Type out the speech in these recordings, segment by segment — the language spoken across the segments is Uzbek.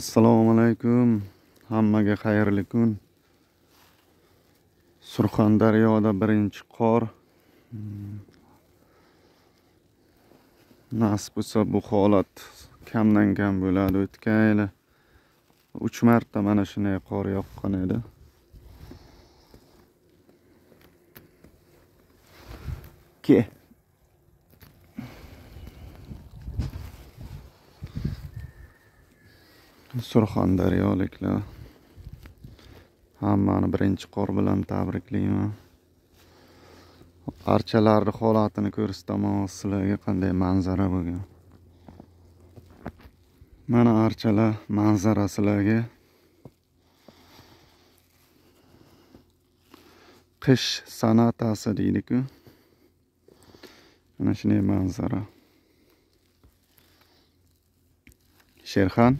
assalomu alaykum. Hammaga xayrli kun. Surxondaryoda birinchi qor. Hmm. Nasib bo'lsa bu holat kamdan kam bo'ladi o'tgan yili uch marta mana shunday qor yoqqan edi. Ke. Surxondaryoliklar. Hammani birinchi qor bilan tabriklayman archalarni holatini ko'rsataman sizlarga qanday manzara bo'lgan? Mana archalar manzara sizlarga. Qish san'atasi deydiku. Mana shunday manzara. Sherxan.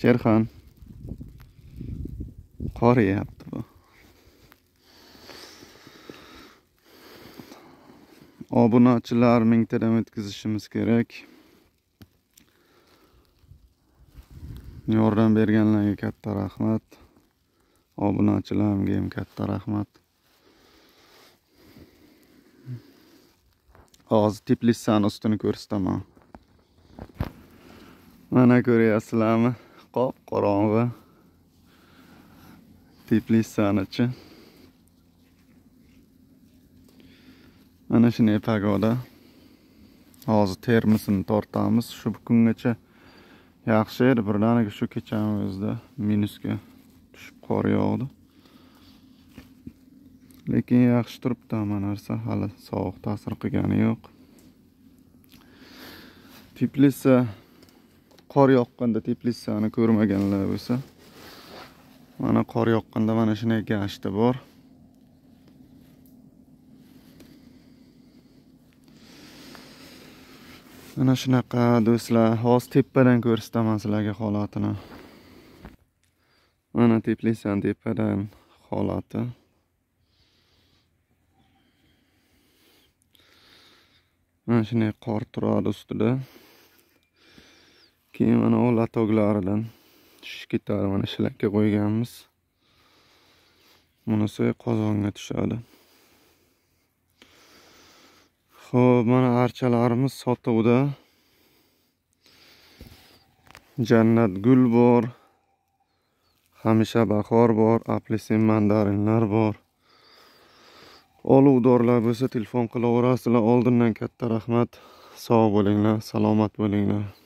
Sherxan qoriyapti bu. Obunachilar mingtadan o'tkazishimiz kerak. Yordam berganlarga katta rahmat. Obunachilarimga ham katta rahmat. Hozir teplitsani ustini ko'rsataman. Mana ko'ryapsizlarmi? Qop qorong'i. Teplitsanichi mana shunday pagoda. Hozir termosini tortamiz. Shu kungacha yaxshi edi. Birdaniga shu kechani o'zida minusga tushib qor yog'di. Lekin yaxshi turibdi. Hamma narsa hali sovuq ta'sir qilgani yo'q. Teplitsa qor yoqqanda teplitsani ko'rmaganlar bo'lsa mana qor yoqqanda mana shunday gashti bor. Mana shunaqa do'stlar hozir tepadan ko'rsataman sizlarga holatini. Mana teplitsani tepadan holati. Mana shunday qor turadi ustida. Keyin mana u latoglaridan tushib mana shilakka qo'yganmiz. Bunisi qozonga tushadi. Ho'p mana archalarimiz sotuvda. Jannat gul bor hamisha bahor bor apelsin mandarinlar bor. Oluvdorlar bo'lsa telefon qilaverasizlar oldindan katta rahmat. Sog' bo'linglar salomat bo'linglar.